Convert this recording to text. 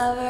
lover.